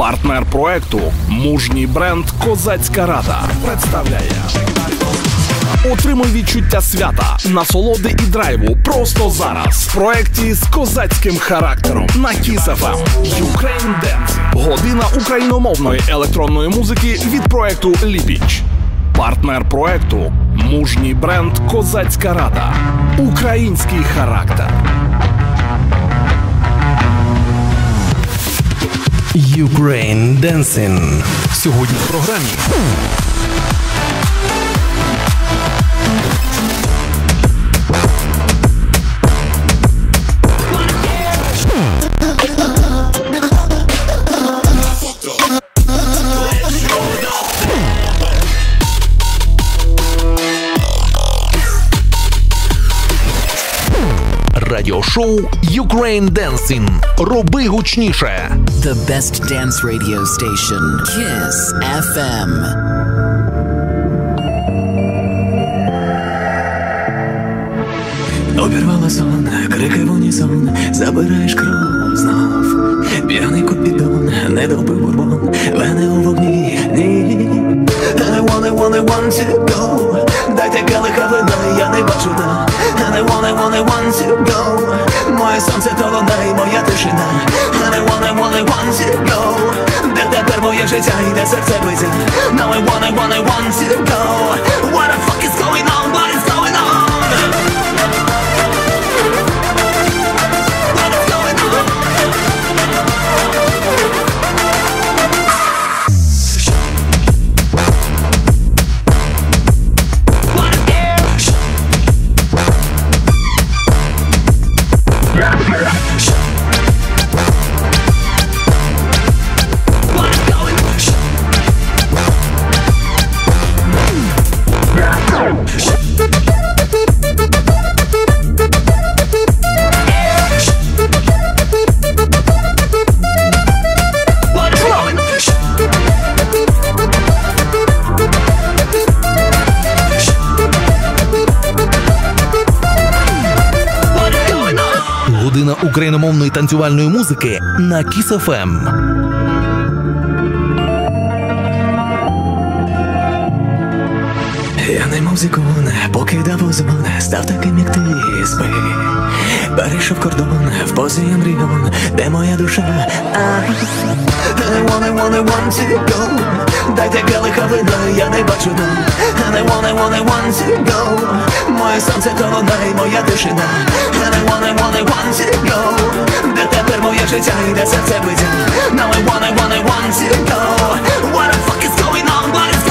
Партнер проекту мужній бренд Козацька Рада представляє. Отримуй відчуття свята, насолоди і драйву просто зараз. В проєкті з козацьким характером на FM. Ukraine Dance. Година україномовної електронної музики від проекту Ліпіч. Партнер проекту мужній бренд Козацька Рада. Український характер. Ukraine Dancing. Сьогодні в програмі. Радіошоу Ukraine Dancing. Роби гучніше. The best dance radio station, Kiss FM. Обірвала сон, крики в унісон, забираєш кров знов. П'яний купідон, не допив бурбон, вени у вогні, ні. I wanna, wanna, want to go Дайте келиха вина, я не бачу дна I wanna, wanna, want to go Моє сонце то вона і моя тишина I wanna, wanna, want to go Де тепер моє життя і де серце биться Now I wanna, wanna, want to go Танцювальної музики на Kiss FM. Музику не покидав озон, став таким, як ти спи. Перейшов кордон в позі ембріон, де моя душа. I wanna, wanna, want to go. Дайте келиха вина, я не бачу дна. I wanna, wanna, want to go. Моє сонце то вона і моя тишина. I wanna, wanna, want to go. Де тепер моє життя і де серце биться Now I wanna, wanna, want to go. What the fuck is going on, what is going on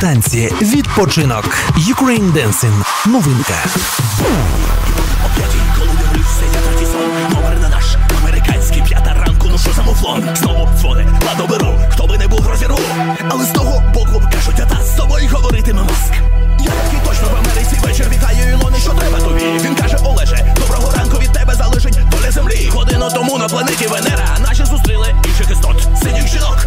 танці, відпочинок. Ukraine Dancing. Новинка. Коли я не наш, американський п'ята ранку, ну що за муфлон Знову дзвони, ладно беру, хто би не був розіру Але з того боку кажуть, а та з собою говоритиме мозк Я такий точно в Америці вечір вітаю Ілони, що треба тобі Він каже, Олеже, доброго ранку від тебе залежить доля землі Годину тому на планеті Венера наші зустріли інших істот Синіх жінок,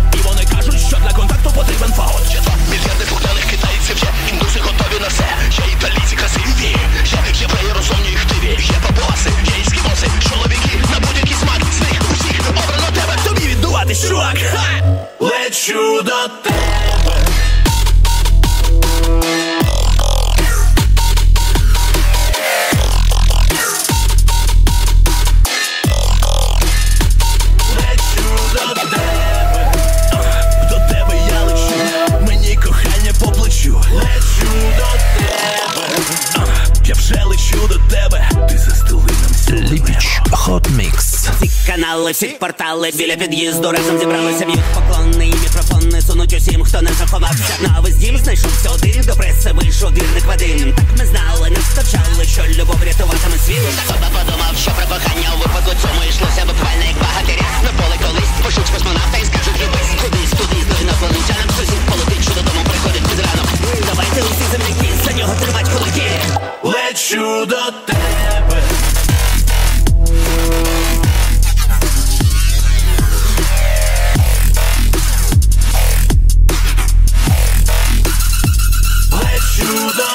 канали, всі портали біля під'їзду разом зібралися б'ють поклонни і мікрофони сунуть усім, хто не заховався. На весь дім знайшовся один, до преси вийшов вірник Вадим. Так ми знали, не встачали, що любов рятуватиме світ. Баба подумав, що про кохання у випадку цьому йшлося буквально як багатиря. На поле колись пошлють космонавта і скажуть любись кудись, туди до інопланетянам сусід полетить, що додому приходить під ранок. Давайте усі земляки за нього тримать кулаки. Лечу до тебе.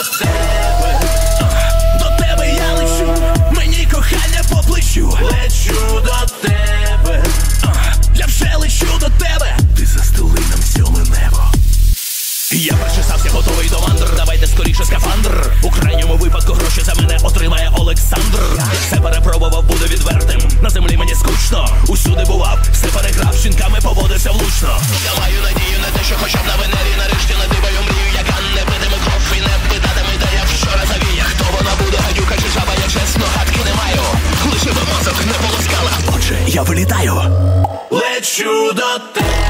До тебе. До тебе я лечу, мені кохання по плечу. Лечу до тебе. Я вже лечу до тебе. Ти застели нам сьоме небо. Я причесався, готовий до вандр. Давайте скоріше скафандр. У крайньому випадку гроші за мене отримає Олександр. Все перепробував, буде відвертим. На землі мені скучно. Усюди бував, все переграв, жінками поводився влучно. Я маю надію на те, що хоча б на Венері нарешті надибаю мрію, яка не питиме кров і не де я. Хто вона буде, гадюка чи жаба, я чесно, гадки не маю. Лише би мозок не полоскала. Отже, я вилітаю. Лечу до тебе.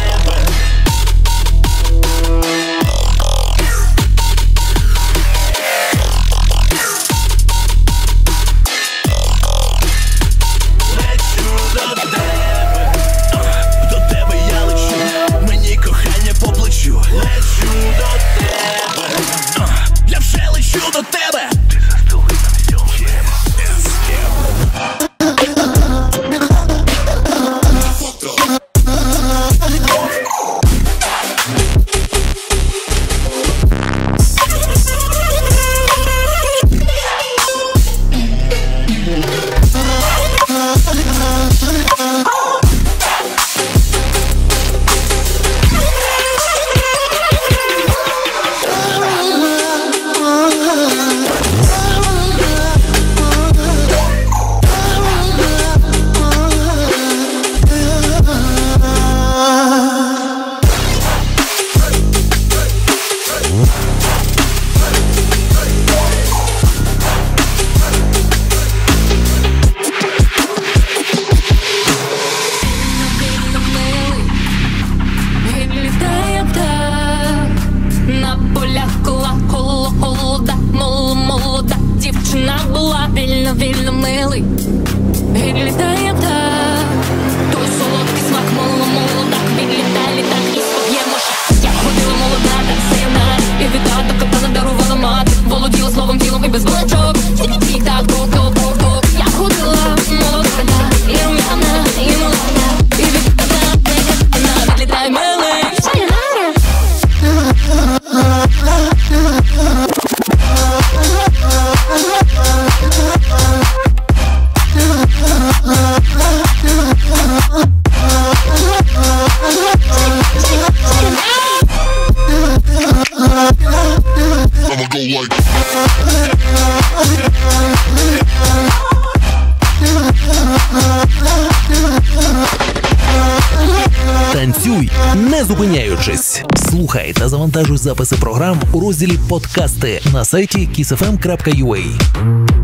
Танцюй, не зупиняючись. Слухай та завантажуй записи програм у розділі Подкасти на сайті kissfm.ua.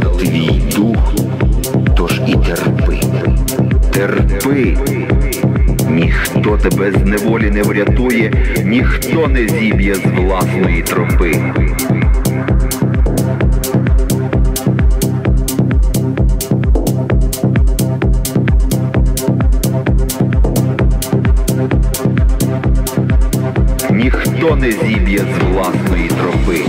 твій дух, тож і терпи, терпи, ніхто тебе з неволі не врятує, ніхто не зіб'є з власної тропи. Ніхто не зіб'є з власної тропи.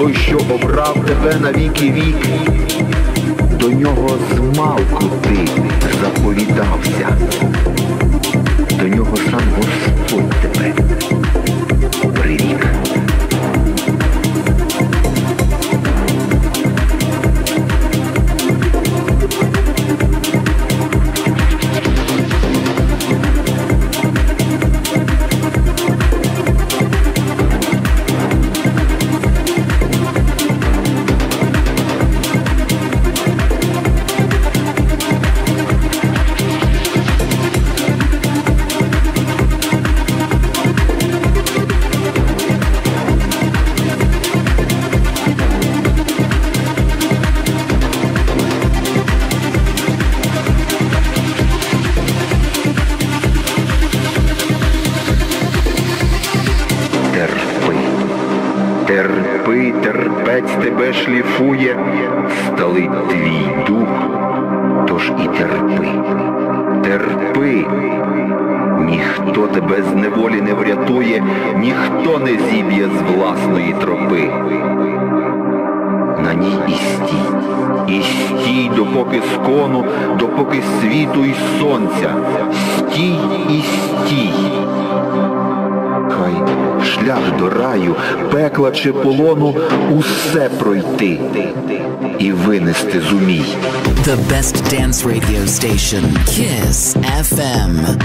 той, що обрав тебе на віки віки, до нього змалку ти заповідався. Radio station, Kiss FM.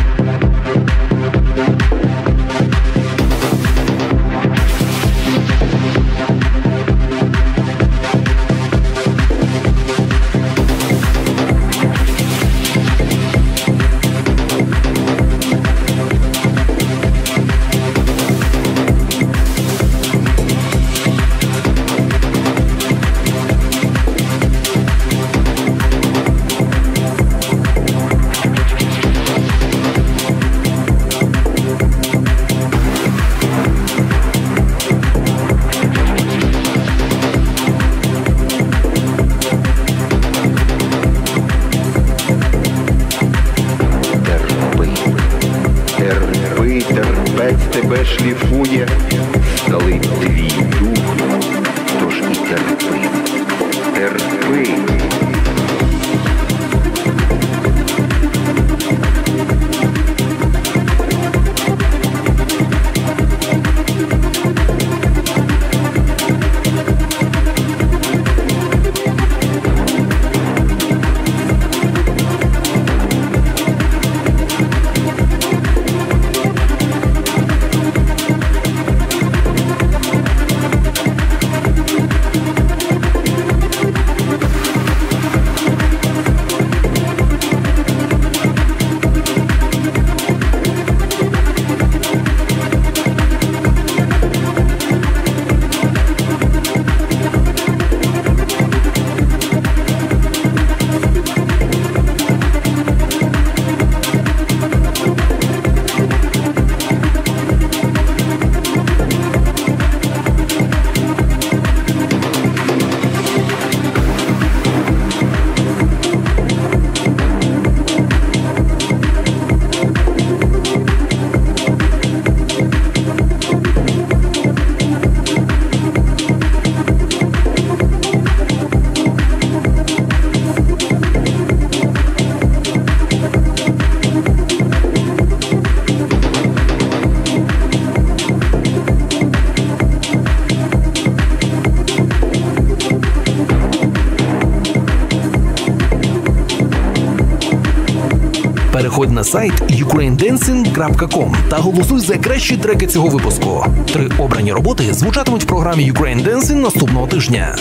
Переходь на сайт ukrainedancing.com та голосуй за кращі треки цього випуску. Три обрані роботи звучатимуть в програмі Ukraine Dancing наступного тижня.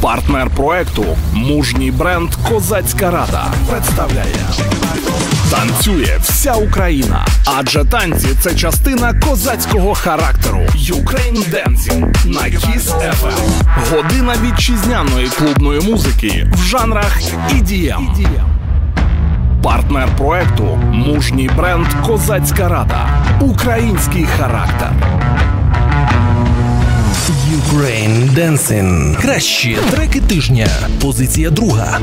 Партнер проекту мужній бренд Козацька Рада представляє танцює вся Україна, адже танці це частина козацького характеру. Ukraine Dancing на Kiss FM. Година вітчизняної клубної музики в жанрах EDM. Партнер проекту мужній бренд Козацька Рада. Український характер. Ukraine Dancing. Кращі треки тижня. Позиція друга.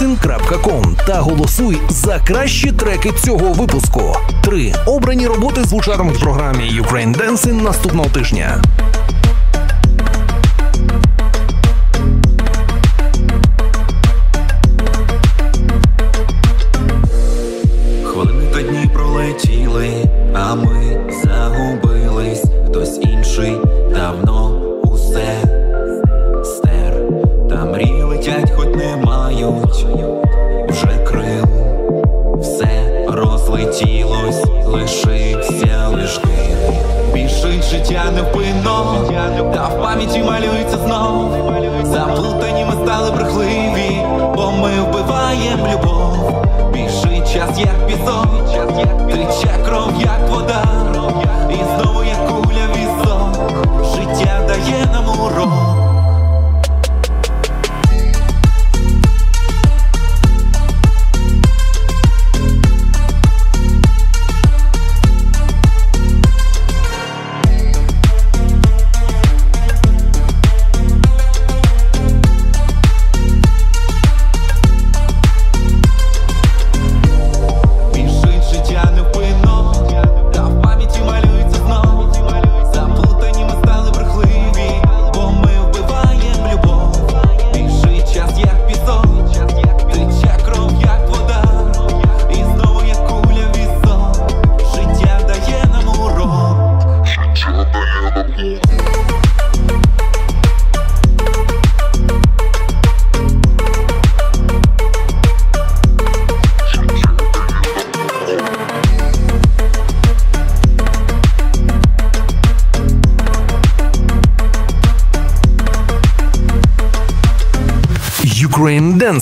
Sin.com та голосуй за кращі треки цього випуску. Три обрані роботи звучатимуть в програмі Ukraine Dancing наступного тижня.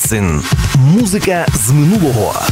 Цин. Музика з минулого.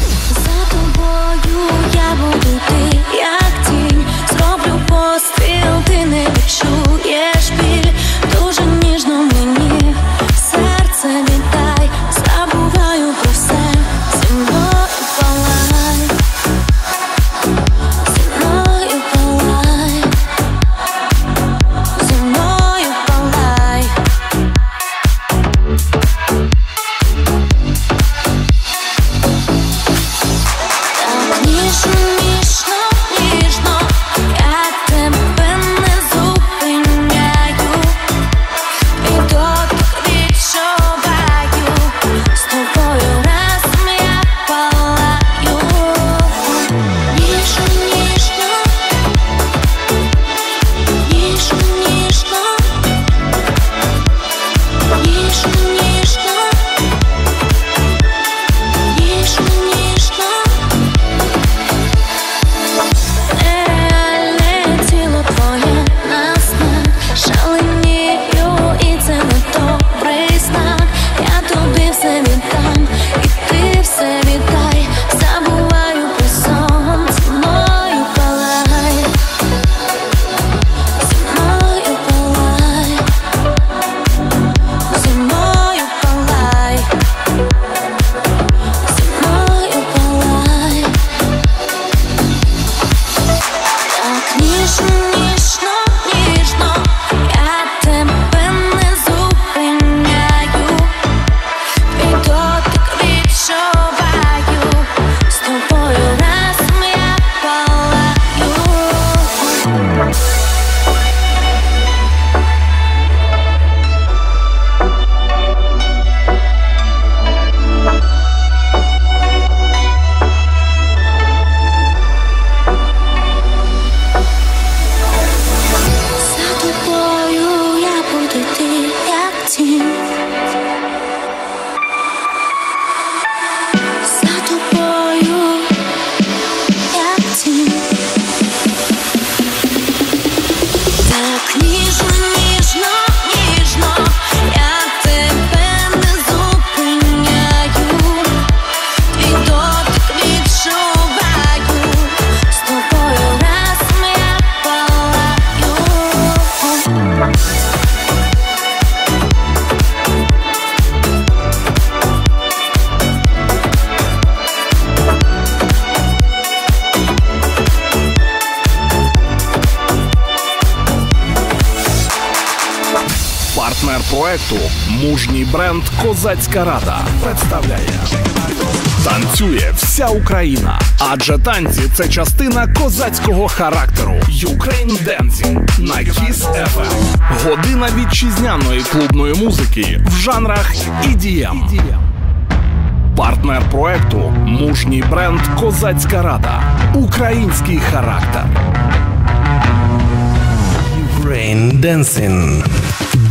Партнер мужній бренд Козацька Рада представляє. Танцює вся Україна, адже танці це частина козацького характеру. Ukraine Dancing на Kiss FM. Година вітчизняної клубної музики в жанрах EDM. Партнер проекту мужній бренд Козацька Рада. Український характер. Ukraine Dancing.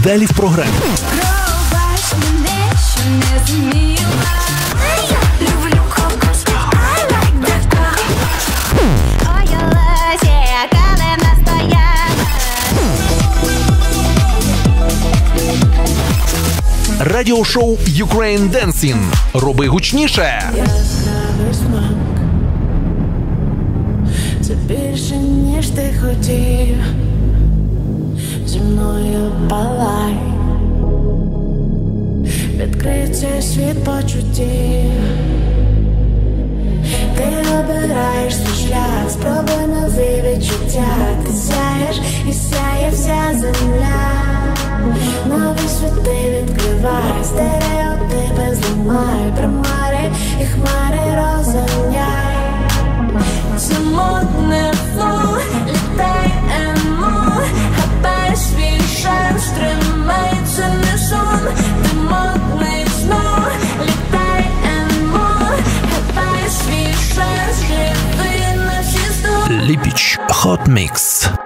Далі в програмі. Пробач мене, що не зуміла. Я люблю кокос, I like that girl. Ой, Олеся, яка не настояла. Радіошоу Ukraine Dancing. Роби гучніше. Це більше, ніж ти хотів Мною палай. Відкрий світ почуттів. Ти обираєш свій шлях. Спробуй нові відчуття. Ти сяєш і сяє вся земля. Нові світи відкривай. Стереотипи зламай. Примари і хмари розганяй всі сто Ліпіч Hot Mix.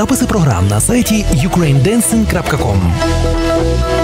Записи програм на сайті ukrainedancing.com.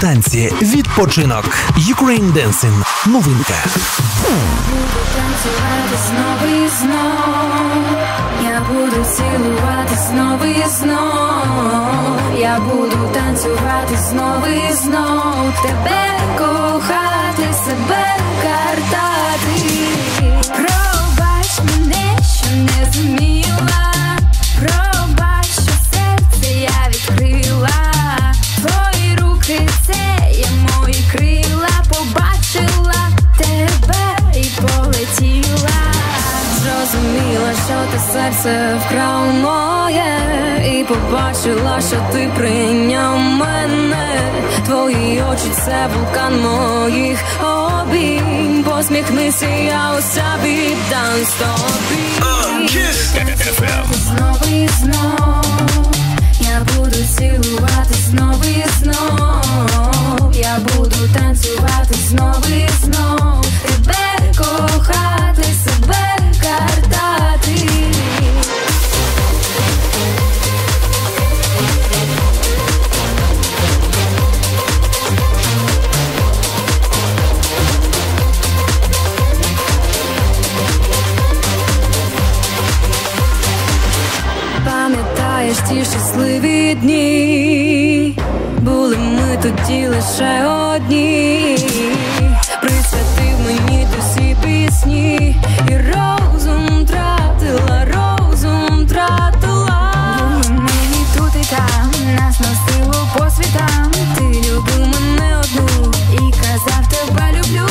танці, відпочинок. Ukraine Dancing. Новинка. Буду танцювати знову і знов. Я буду цілувати знову і знов. Я буду танцювати знову і знов. Тебе кохати, себе картати. Серце вкрав моє, і побачила, що ти прийняв мене. Твої очі це вулкан моїх обійм. Посміхнися, я уся віддам тобі. Знову і знов я буду цілувати знову і знов. Я буду танцювати знову і знов. Дні, були ми тоді лише одні, присвятив мені ти всі пісні, і розум тратила, розум тратила. Були мені тут і там, нас носило по світам. Ти любив мене одну і казав тебе люблю.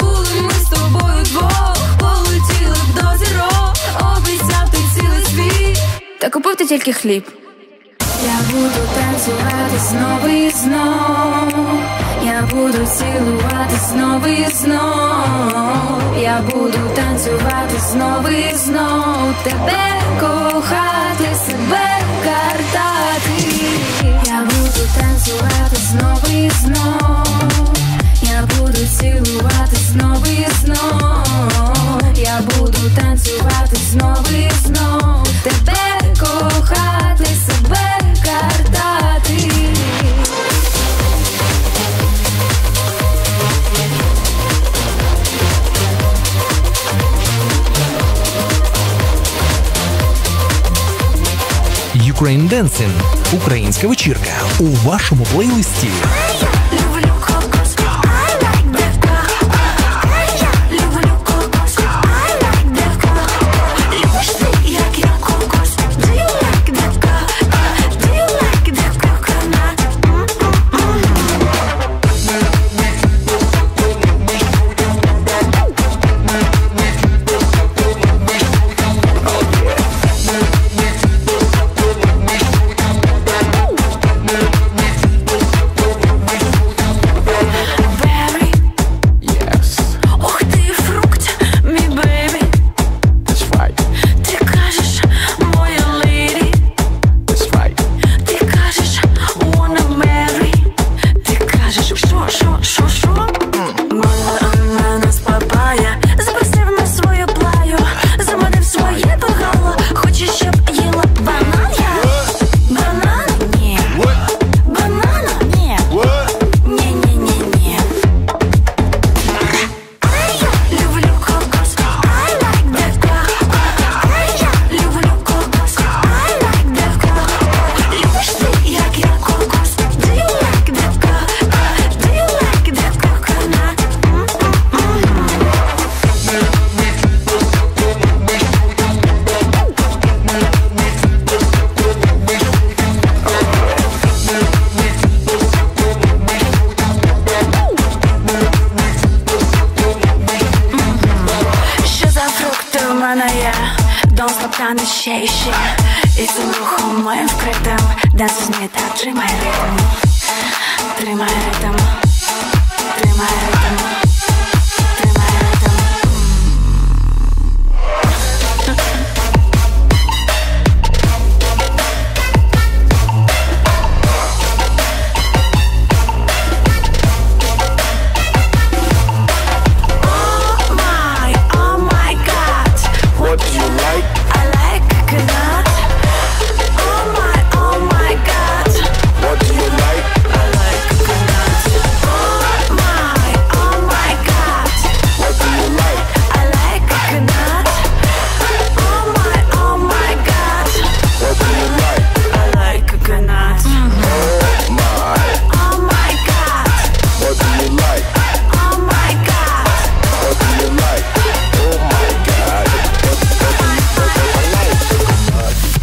Були ми з тобою двох, полетіли б до зірок, обіцяв ти цілий світ. Та купив ти тільки хліб. Я буду танцювати знову і знов. Я буду цілувати знову і знов. Я буду танцювати знову і знов. Тебе кохати, себе картати. Я буду танцювати знову і знов. Я буду цілувати знову і знов. Я буду танцювати знову і знов. Тебе кохати, себе картати. Ukraine Dancing. Українська вечірка у вашому плейлисті.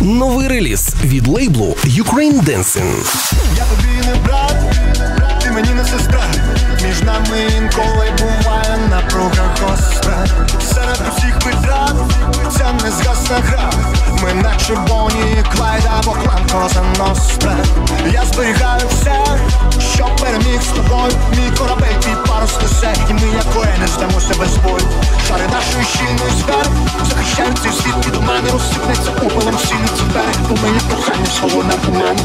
новий реліз від лейблу Ukraine Dancing. Я тобі не брат мені не сестра. Між нами інколи буває напруга гостра. Серед усіх витрат ця не згасна гра. Ми наче Боні, Клайд або клан Коза Ностра. Я зберігаю все, що переміг з тобою. Мій корабель твій парус несе, і ми як воїни здамося без бою. Шари нашої щільної сфери захищають цей світ і до мене розсипнеться куполом всі люцифери. У мені кохання свого на мене.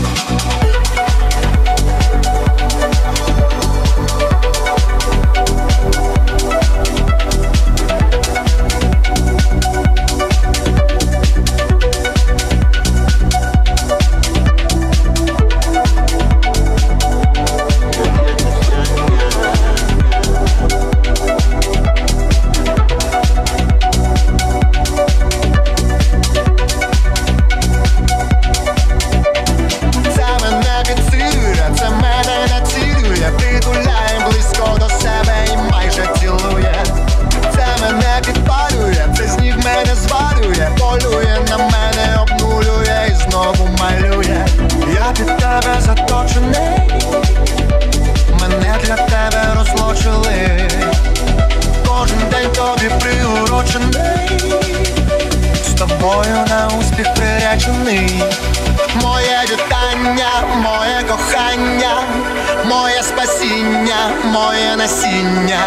Насіння,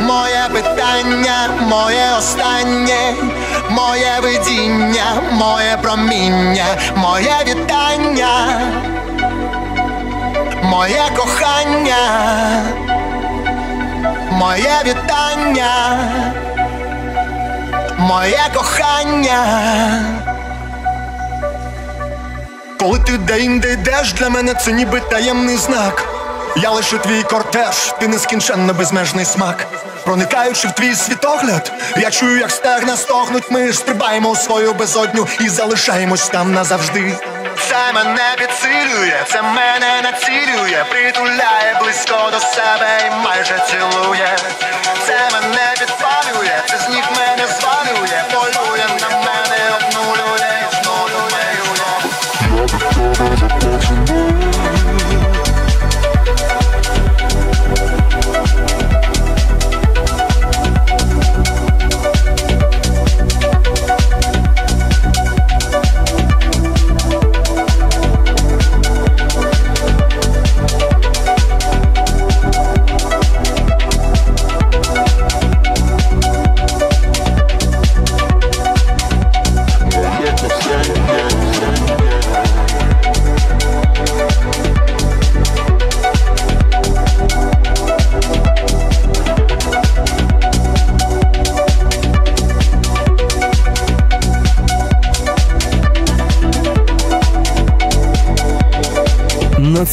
моє питання, моє останнє, моє видіння, моє проміння, моє вітання, моє кохання, моє вітання, моє кохання. Коли ти де-інде йдеш, для мене це ніби таємний знак. Я лише твій кортеж, ти нескінченно безмежний смак. Проникаючи в твій світогляд, я чую, як стегна стогнуть, ми ж стрибаємо у свою безодню і залишаємось там назавжди. Це мене підсилює, це мене націлює, притуляє близько до себе і майже цілує. Це мене підпалює, це з ніг мене звалює,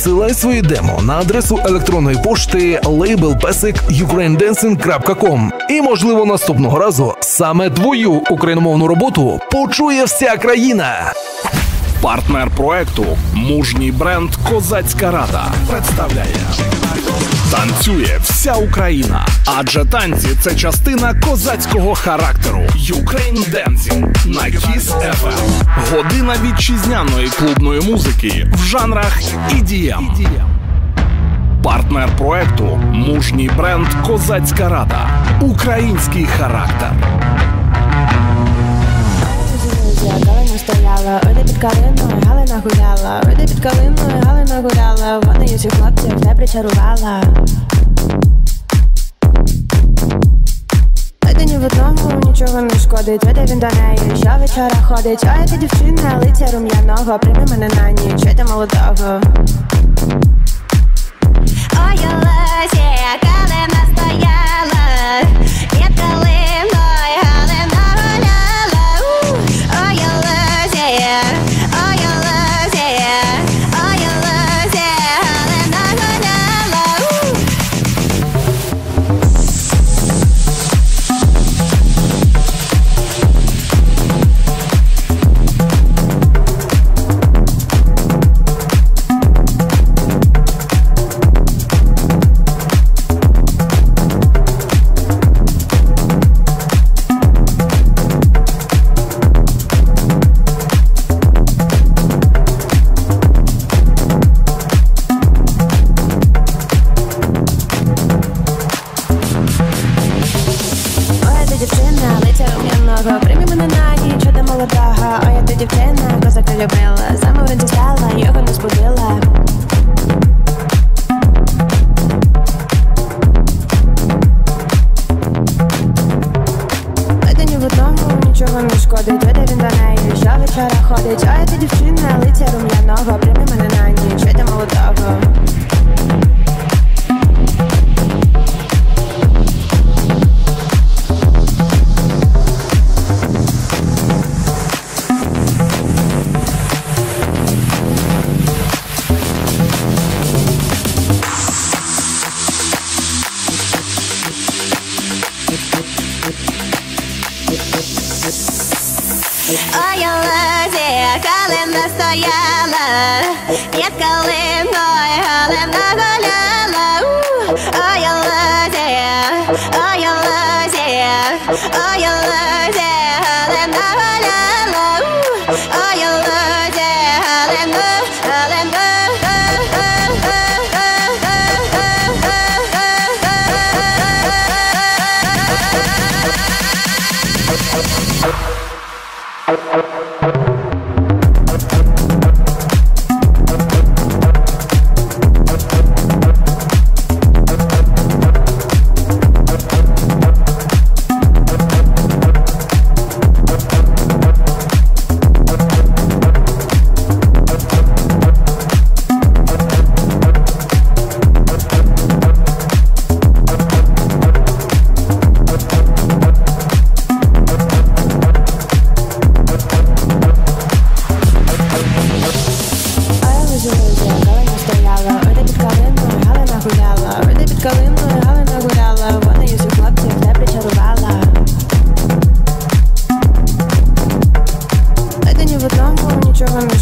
Надсилай свої демо на адресу електронної пошти labelpesik.ukraindancing.com І, можливо, наступного разу саме твою україномовну роботу почує вся країна. Партнер проекту мужній бренд Козацька Рада представляє. Танцює вся Україна, адже танці це частина козацького характеру. Ukraine Dancing на Kiss FM. Година вітчизняної клубної музики в жанрах EDM. Партнер проекту мужній бренд Козацька Рада. Український характер. Галина стояла, під калиною Галина гуляла, ой, під калиною Галина гуляла, вона й усіх хлопців не причарувала. Ні в одному нічого не шкодить, ой, де він до неї щовечора ходить, ой, ти дівчина, лиця рум'яного, прийми мене на ніч, ти молодого. Ой, Олеся, калина стояла, під калиною воно шкодить, туди він до неї що вечора ходить, а я ти дівчина, лиця рум'яного, прийми мене на ніч, йде молодого. Oh, yeah.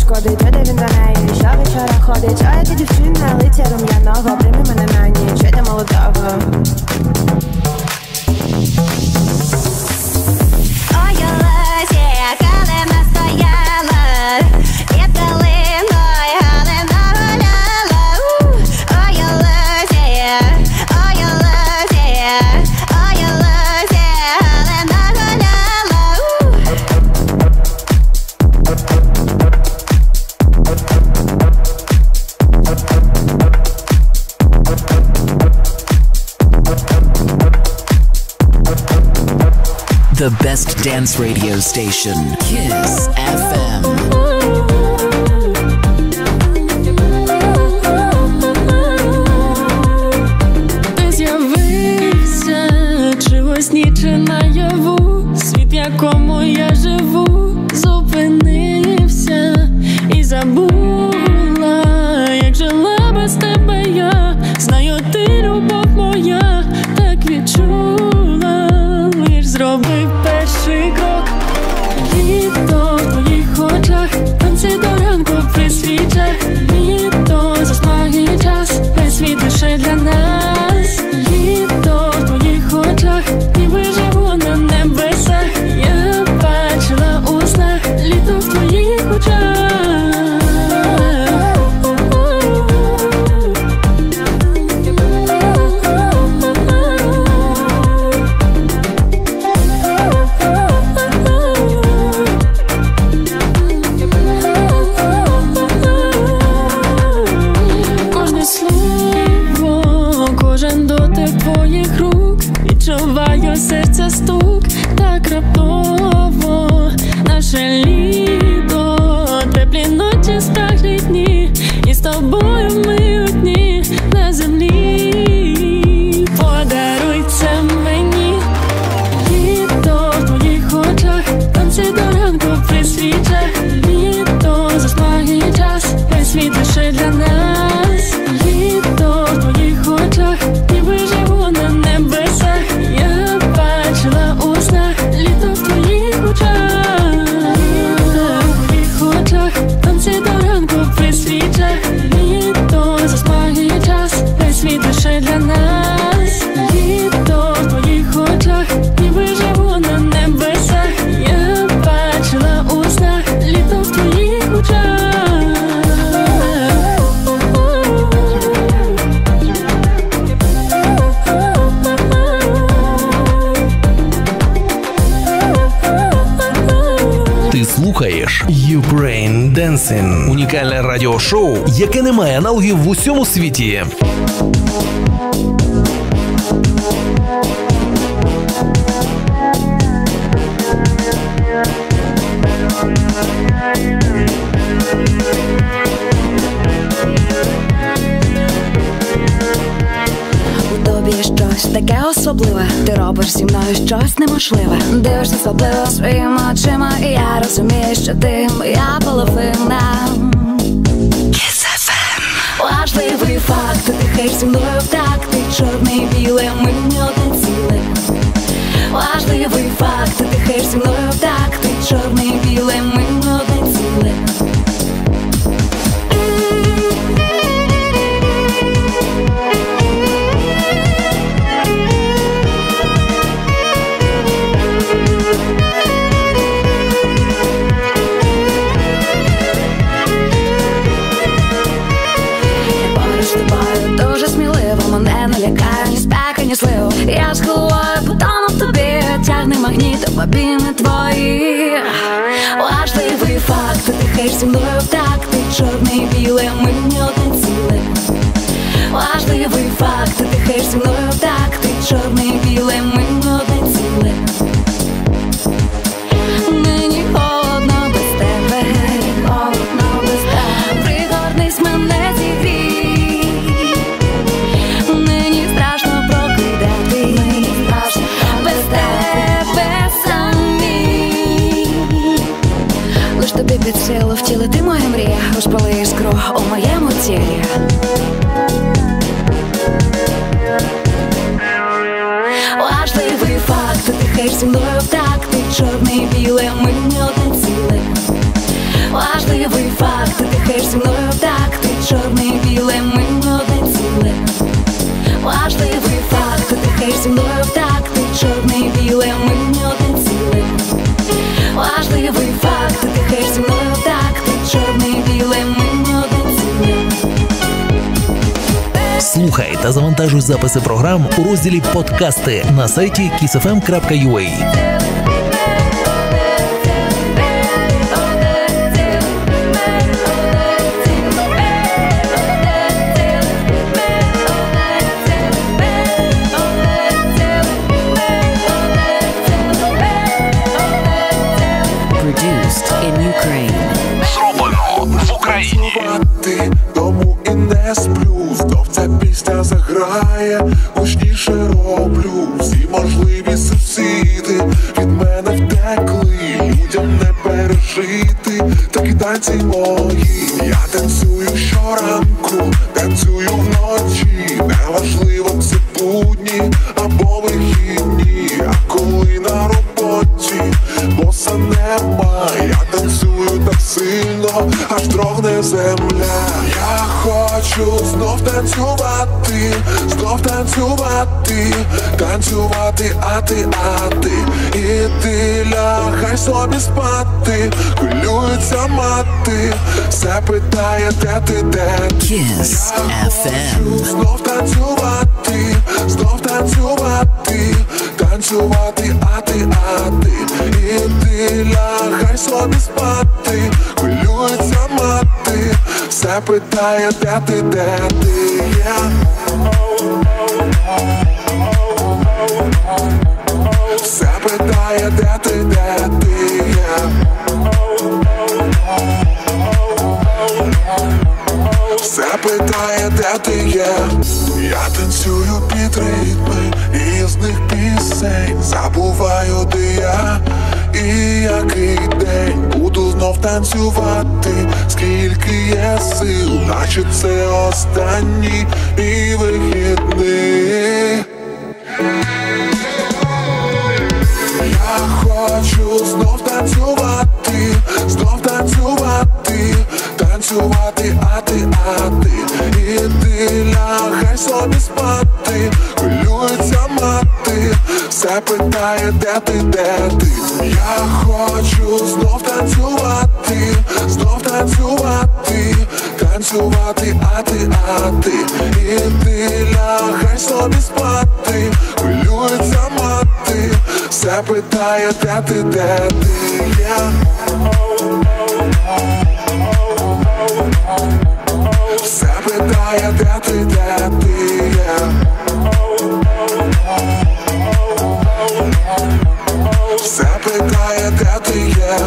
шкодить, де він до неї, що вечора ходить, а я ти дівчина, лиця рум'яного, прийми мене на ніч, я молодого. the best dance radio station, Kiss FM. шоу, яке не має аналогів в усьому світі. Щось таке особливе, ти робиш зі мною щось неможливе. Дивишся особливо своїми очима, і я розумію, що ти моя половина щасливий факт, Дихаєш зі мною в такт, ти чорний біле, ми одне ціле. Важливий факт, дихаєш зі мною в такт, ти чорний біле, ми Важливий факт, ти дихаєш зі мною в ти чорне і біле, ми не одне ціле. Мені холодно без тебе, холодно без тебе. Пригорнись мене зігрій. Мені страшно прокидати, без тебе самі. Лиш тобі під силу втілити мої мрії, розпали іскру у моєму тілі. Факт, ти дихаєш зі мною в такт, ти чорне і біле, ми не одне ціле. Важливий факт, ти дихаєш зі мною в такт, ти чорне і біле, ми не одне ціле. Важливий факт, ти дихаєш зі мною в такт, ти чорне і біле, ми одне ціле. Слухай та завантажуй записи програм у розділі Подкасти на сайті kissfm.ua. гучніше роблю всі можливі сусіди хочу знов танцювати, знов танцювати, танцювати, а ти, а ти, і ти лягай собі спати, хвилюється мати, все питає, де ти, де ти. Kiss FM. Знов танцювати, знов танцювати, танцювати, а ти, а ти, і ти лягай собі спати, все питає, де ти, де ти є. Все питає, де ти, де ти є. Все питає, де ти є. Я танцюю під ритми різних пісень. Забуваю, де я і який день буду знов танцювати, скільки є сил, наче це останній і вихідний. Я хочу знов танцювати, знов танцювати, танцювати, а ти, а ти, і ти лягай собі спати, хвилюється мати, все питає, де ти, де ти. Я хочу знов танцювати, знов танцювати, танцювати, а ти, а ти, і ти лягай собі спати, хвилюється мати, все питає, де ти, де ти є. Все питає, де ти, де ти є. Все питає, де ти є.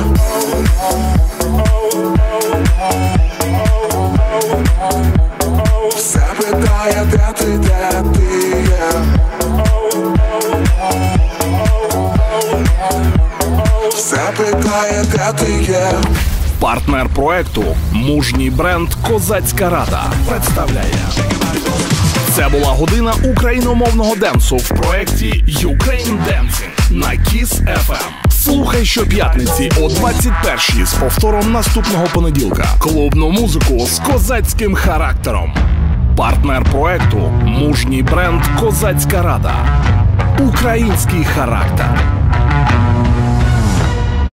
Все питає, де ти, де ти є. Все питає, де ти є. Партнер проекту мужній бренд Козацька Рада представляє. Це була година україномовного денсу в проєкті Ukraine Dancing на Кіс FM. Слухай щоп'ятниці о 21-й з повтором наступного понеділка. Клубну музику з козацьким характером. Партнер проекту мужній бренд Козацька Рада. Український характер.